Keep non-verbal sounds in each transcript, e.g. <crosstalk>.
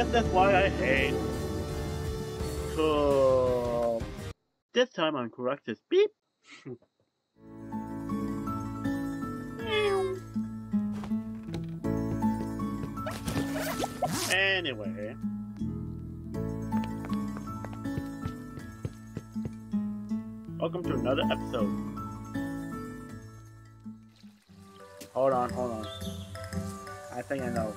Guess that's why I hate. So this time I'm correct as beep. anyway. Welcome to another episode. Hold on, hold on. I think I know.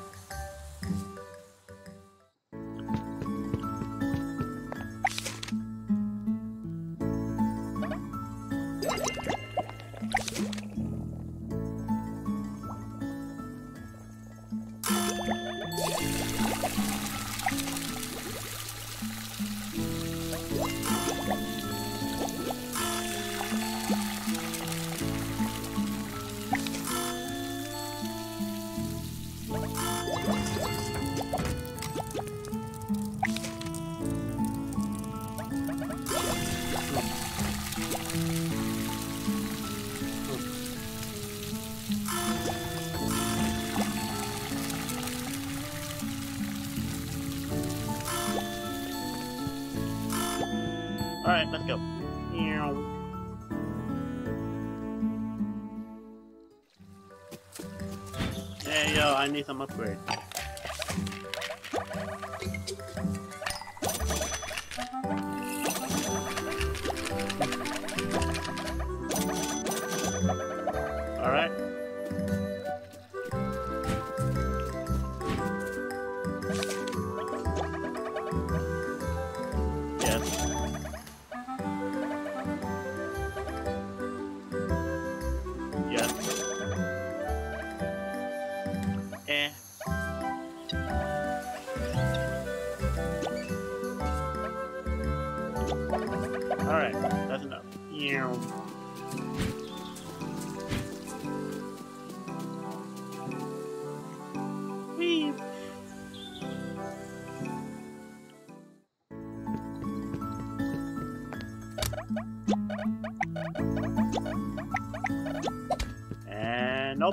Yo, I need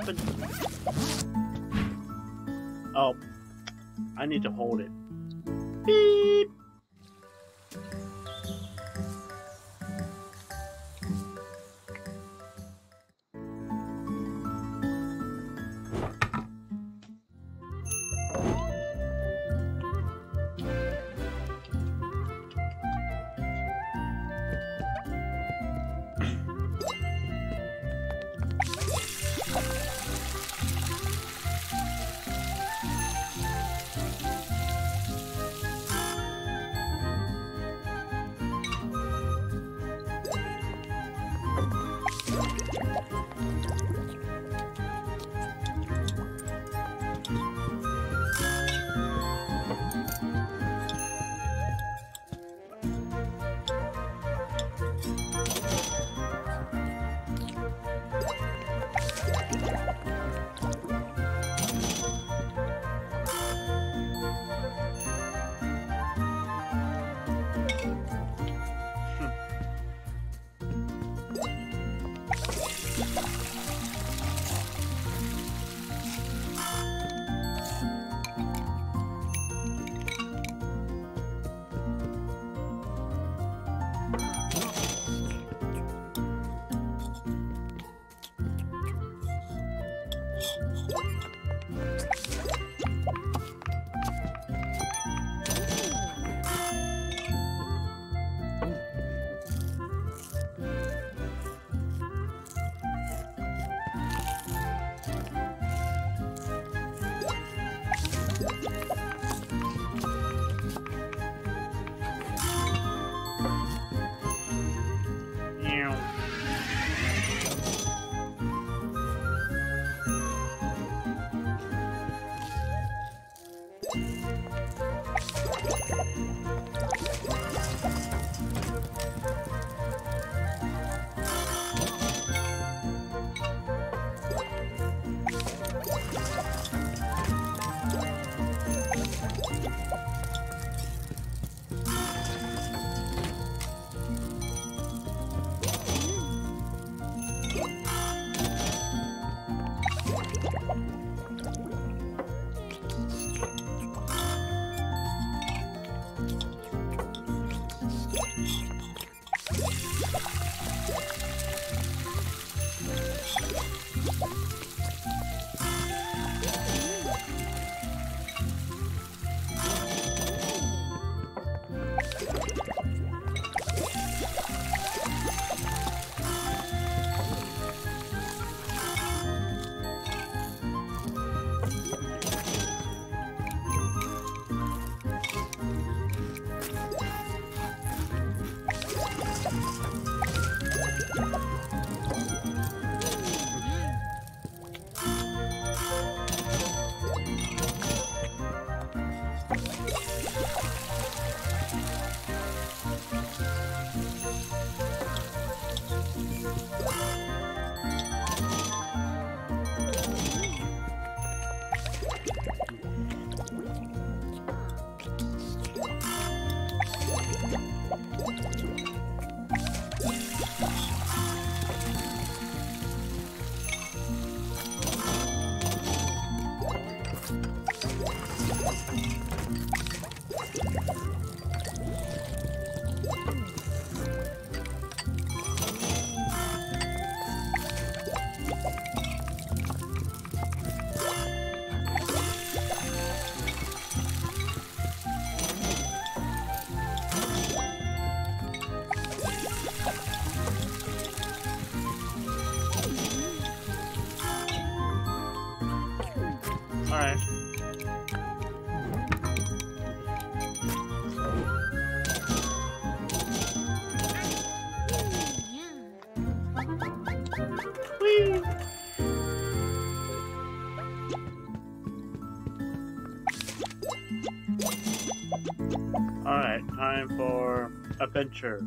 open. Oh, I need to hold it. Adventure.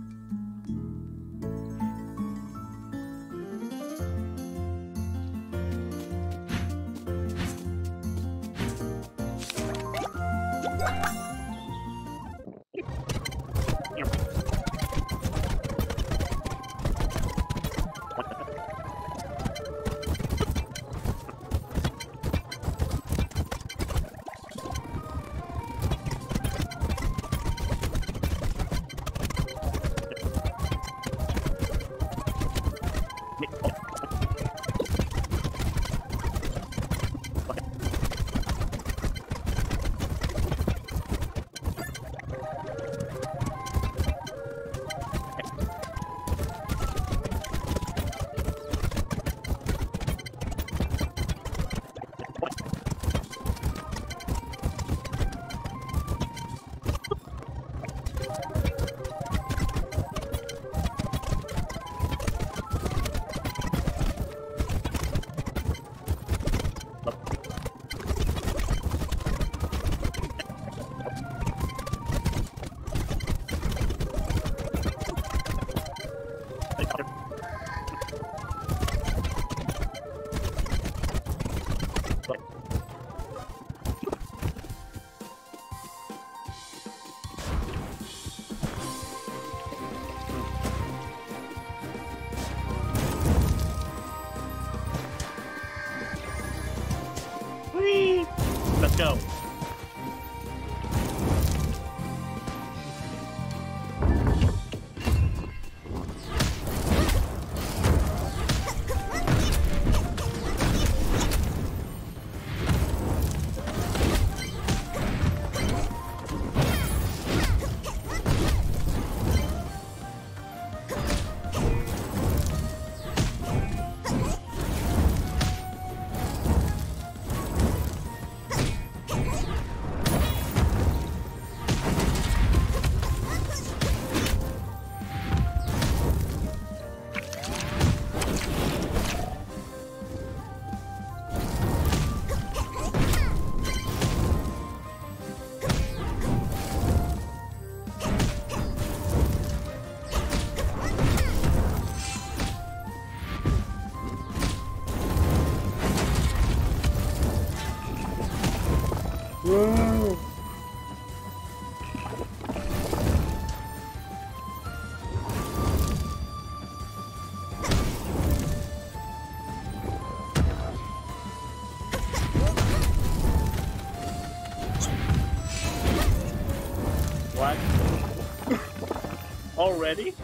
Already?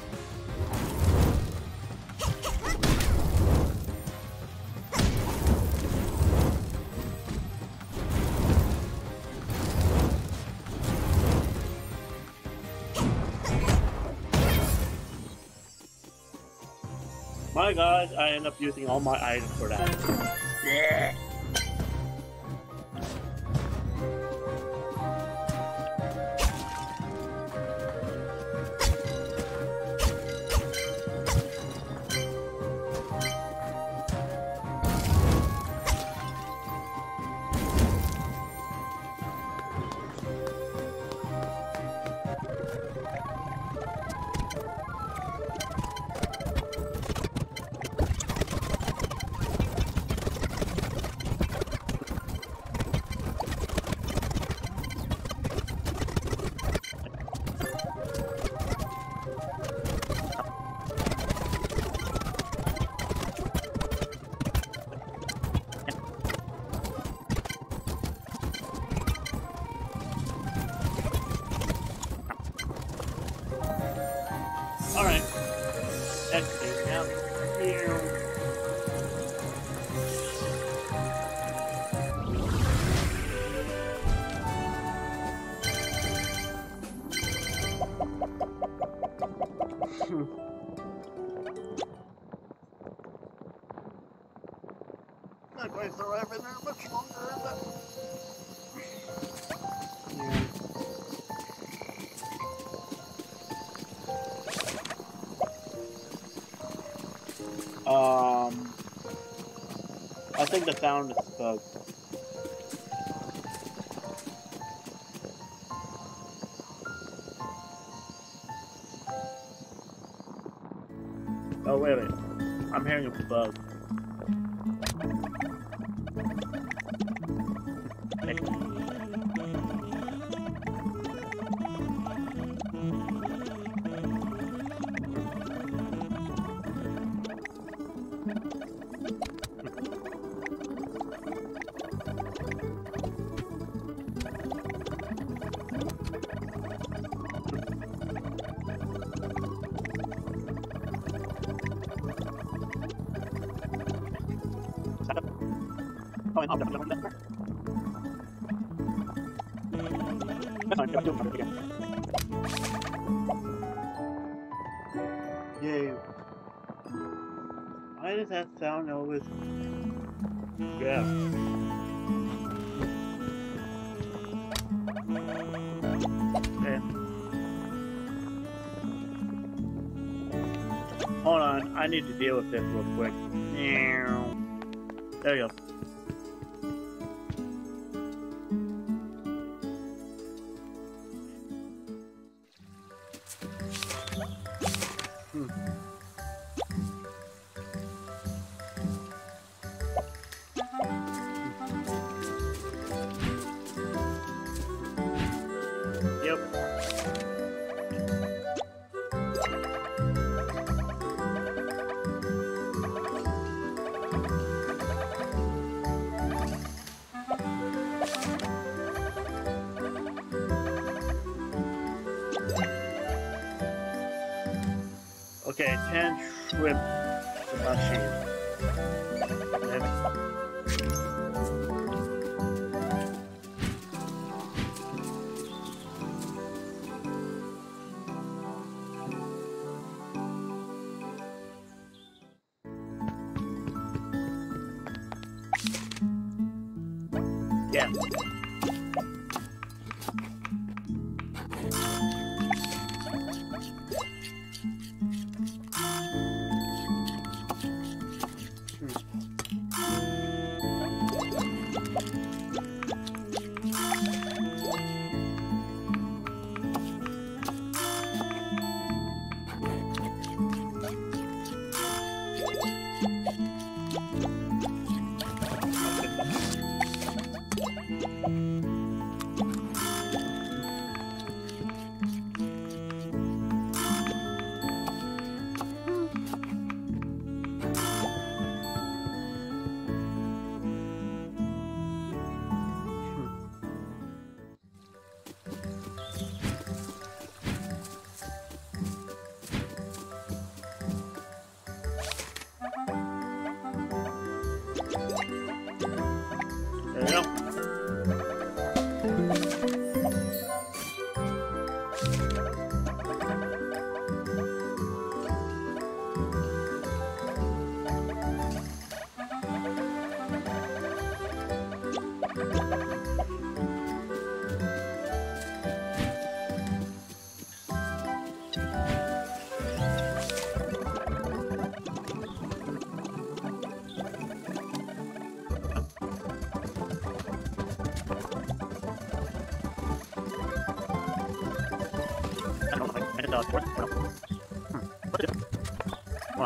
My god, I end up using all my items for that. Yeah. Um, I think the sound is bugged. Oh wait, wait. I'm hearing a bug. Deal with this real quick. 10 shrimp machine. Yeah.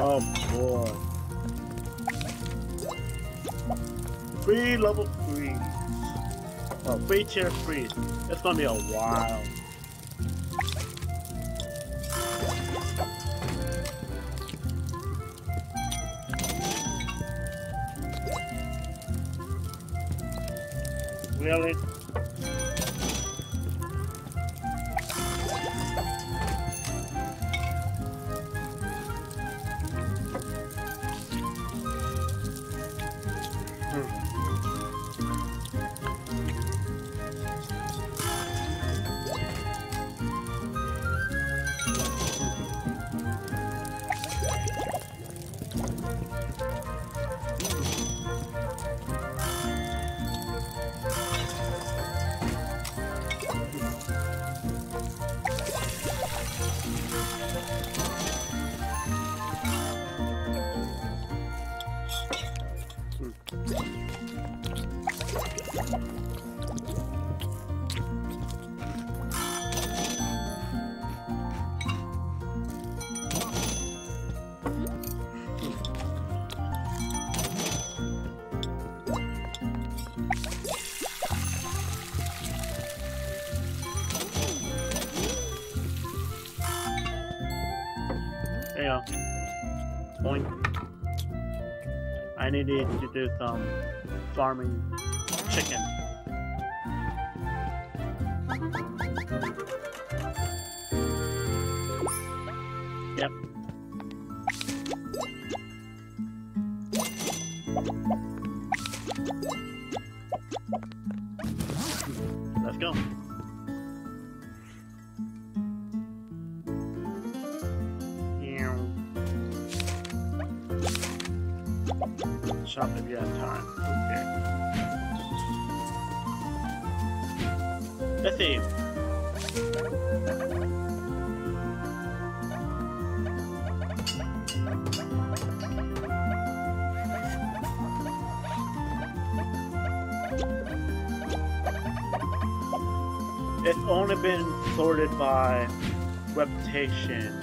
Oh boy. Free level three. Oh, free tier three. It's gonna be a while. Really? I needed to do some farming chicken. Yep. Let's go. Shop if you have time. Okay. Let's see. It's only been sorted by reputation.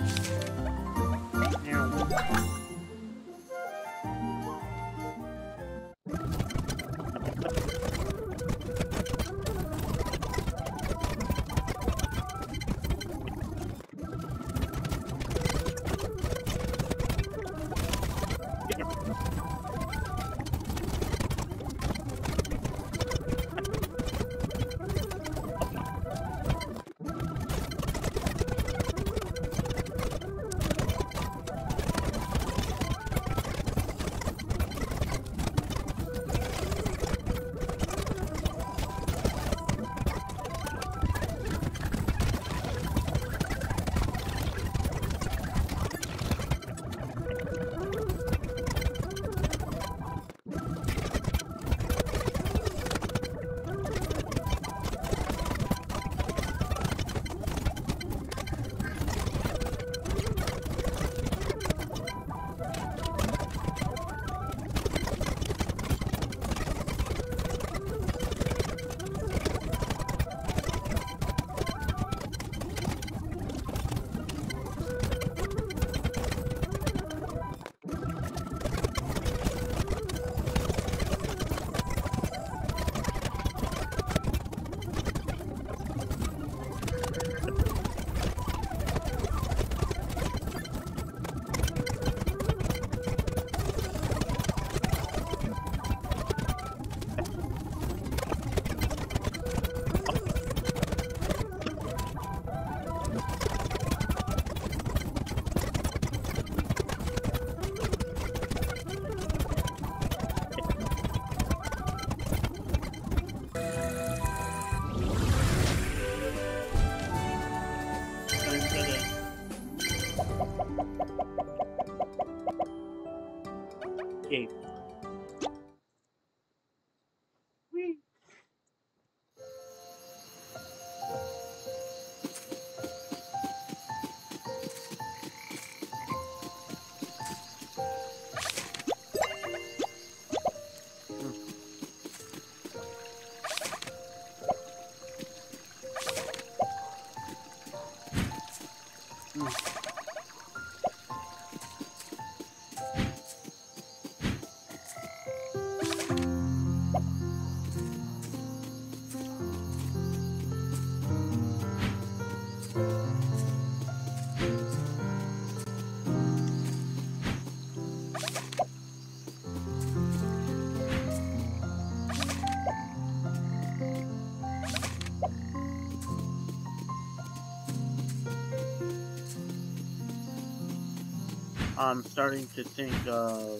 I'm starting to think of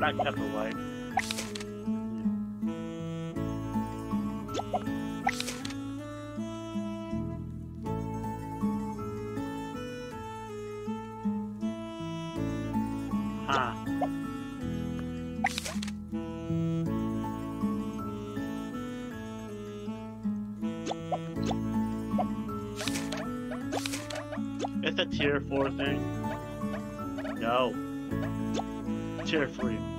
Black pepper white. Huh. It's a tier 4 thing. No. Tier 3.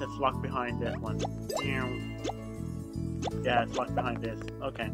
It's locked behind this one. Yeah, it's locked behind this. Okay.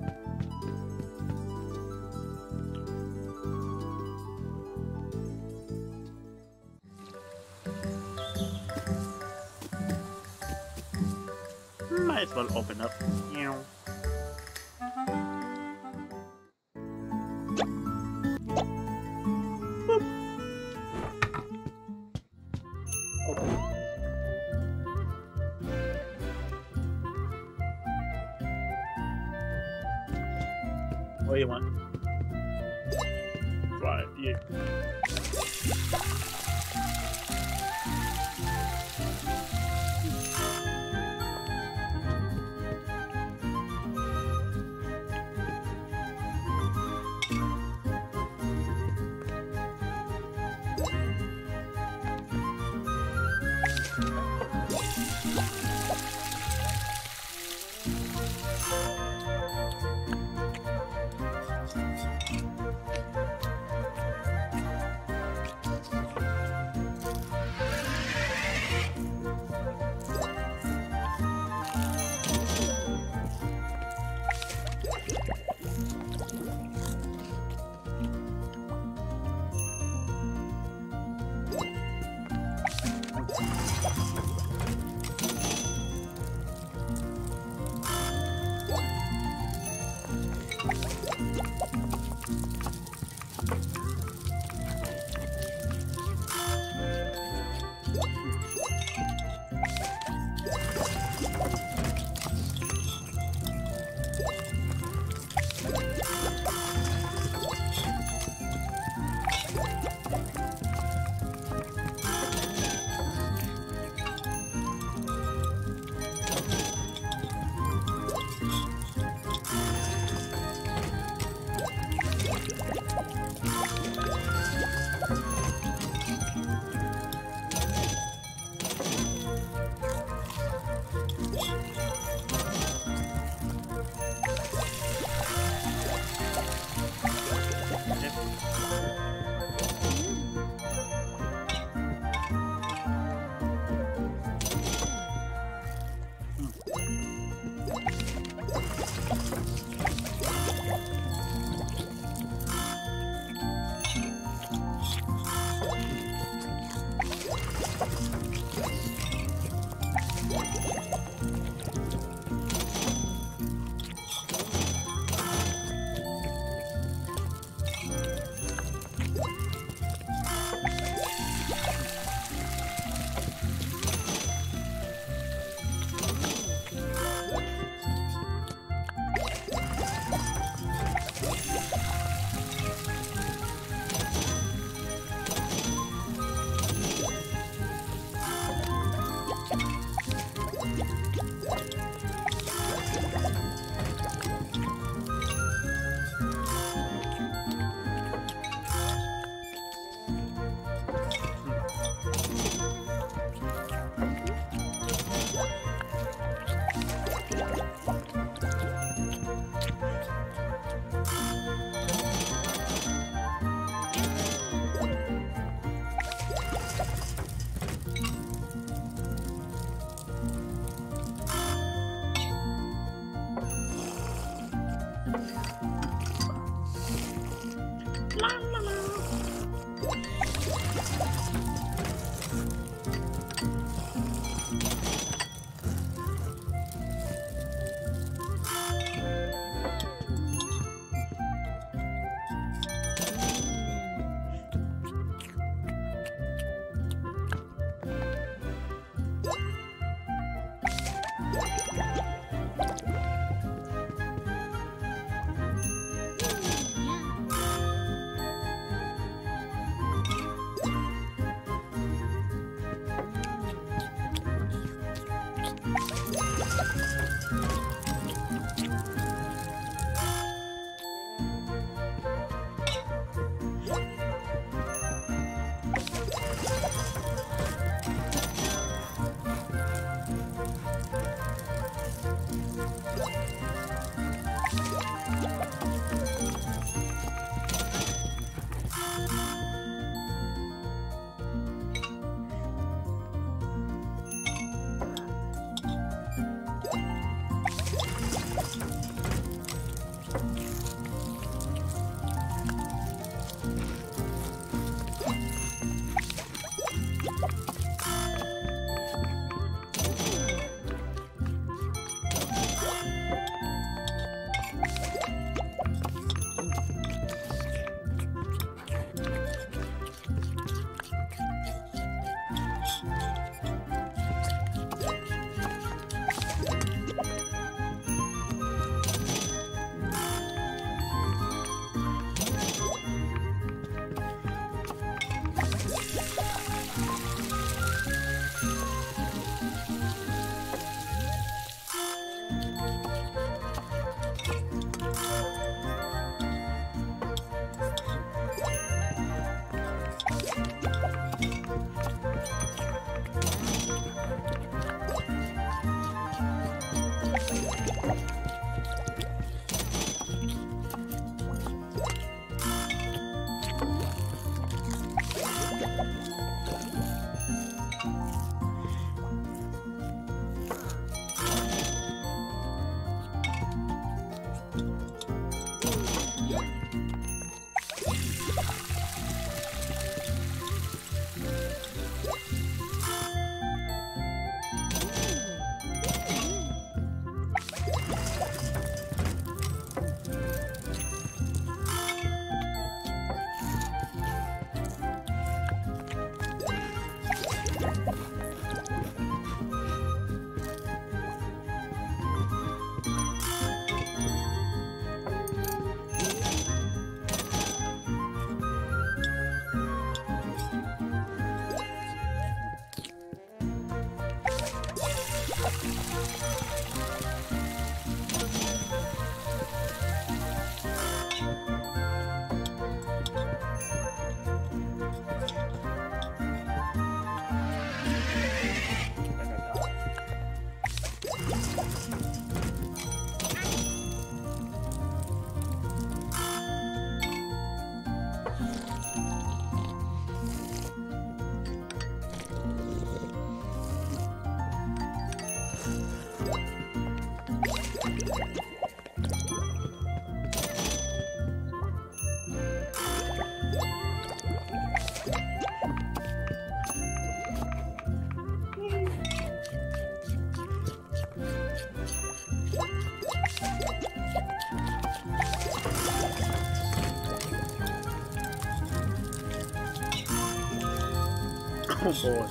boy.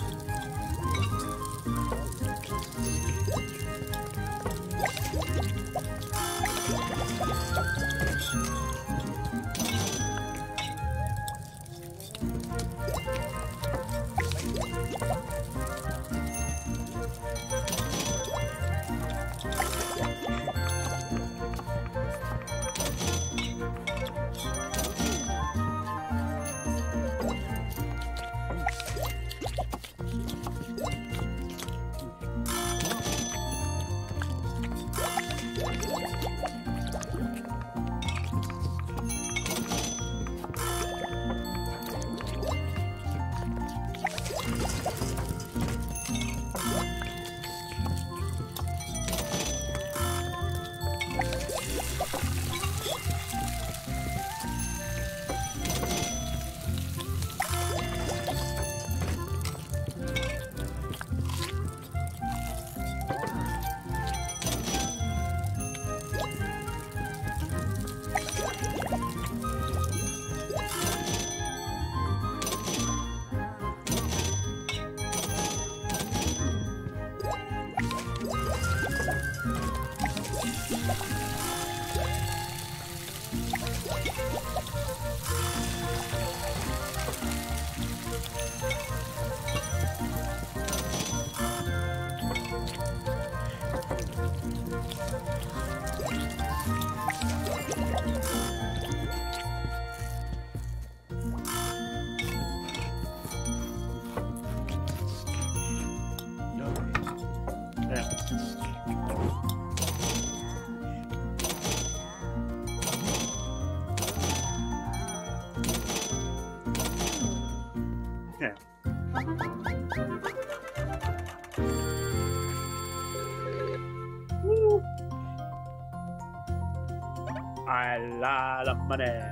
على القناة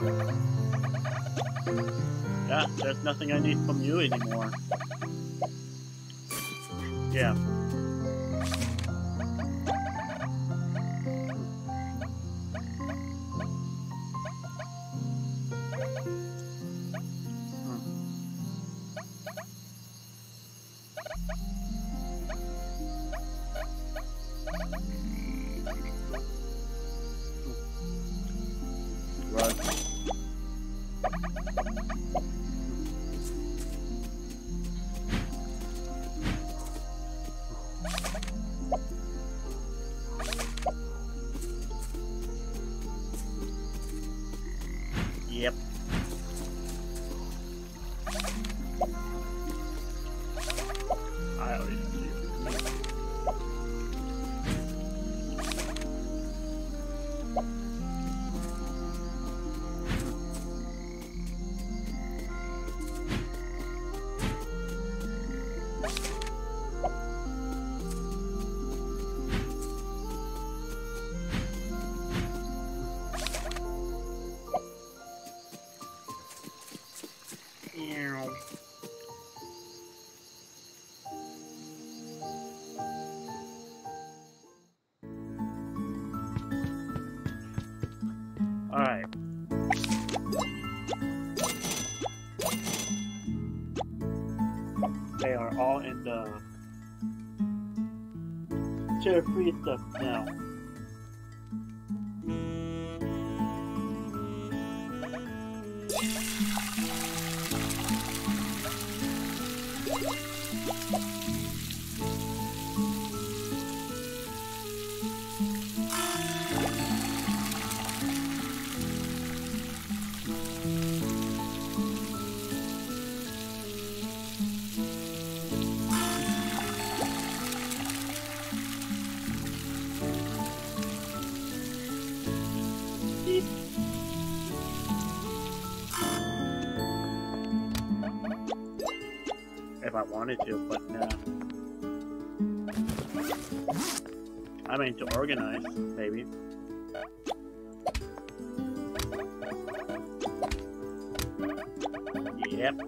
Yeah, there's nothing I need from you anymore. Yeah. I wanted to, but no. I mean, to organize, maybe. Yep.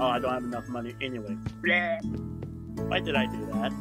Oh, I don't have enough money anyway. Bleh. Why did I do that?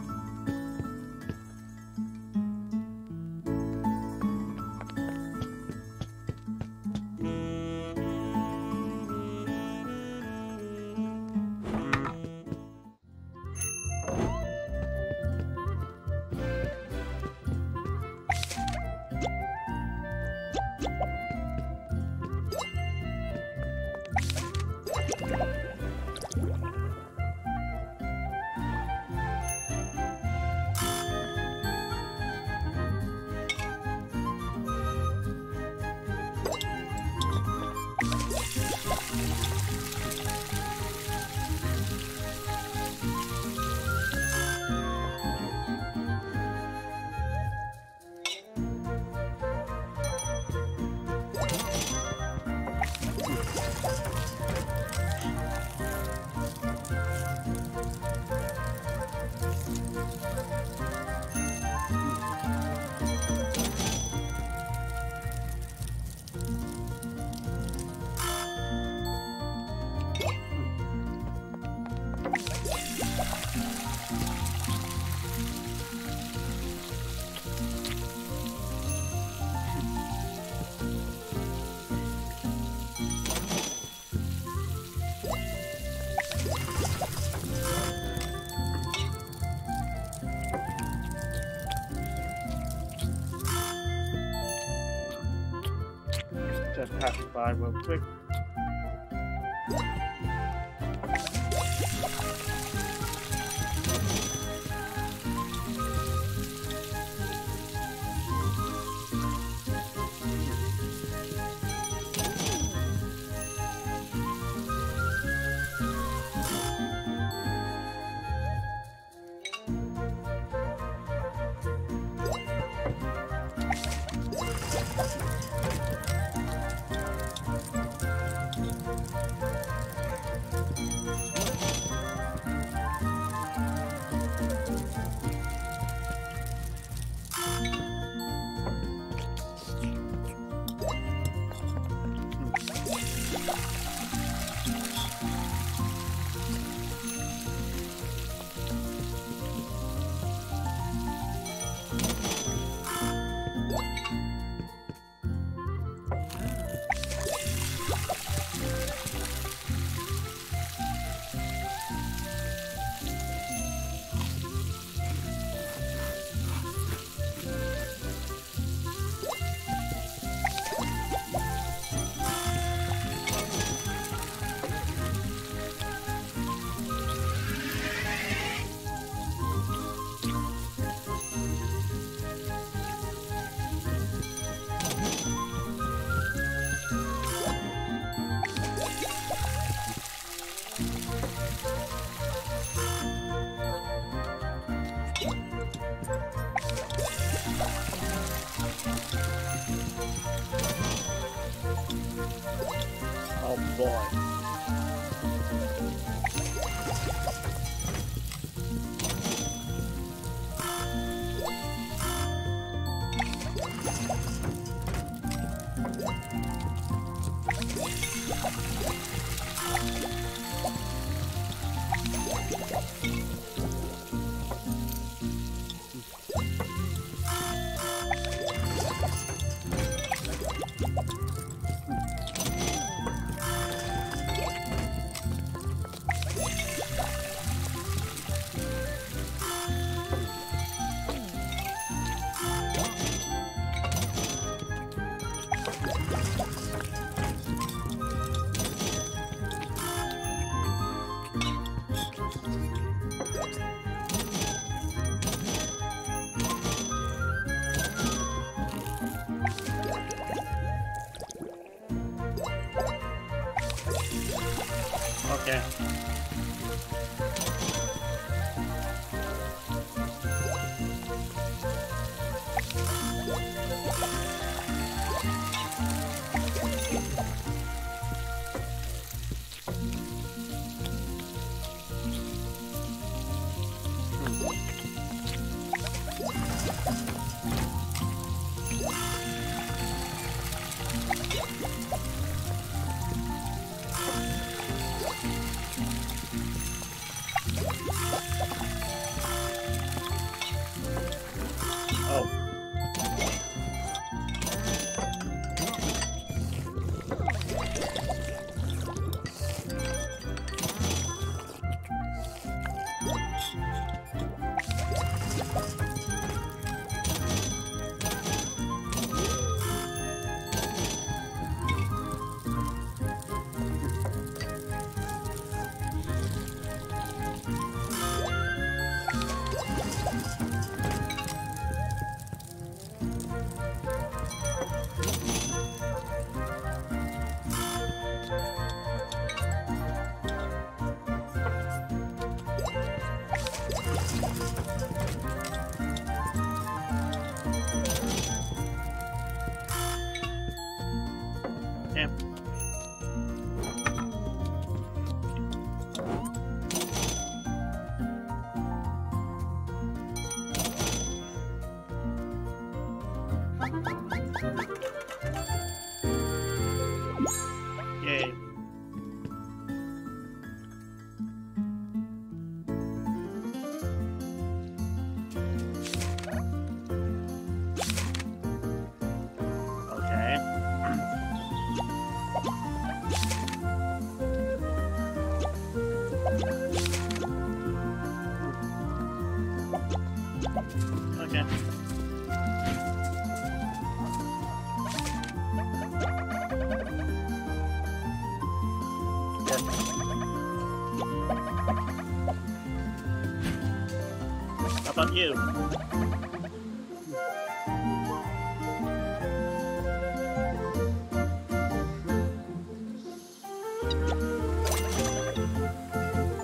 You?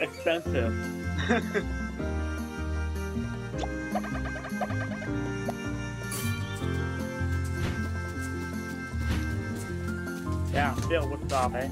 Expensive. <laughs> yeah, still, what's up, eh?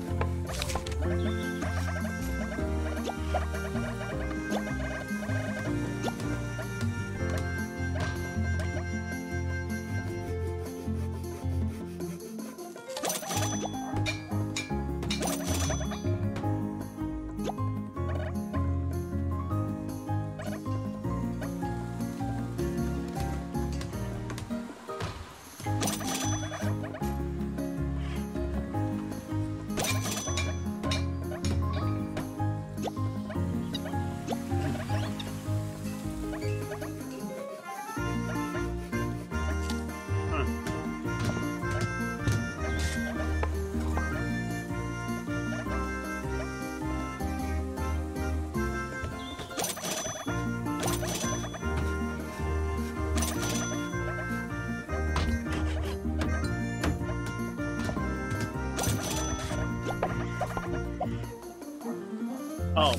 Oh.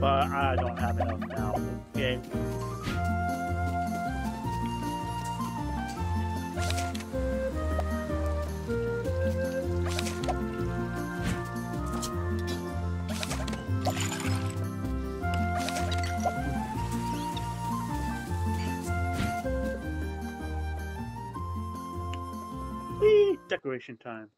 But I don't have enough now. Okay. Whee! Decoration time.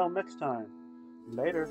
Until next time. Later.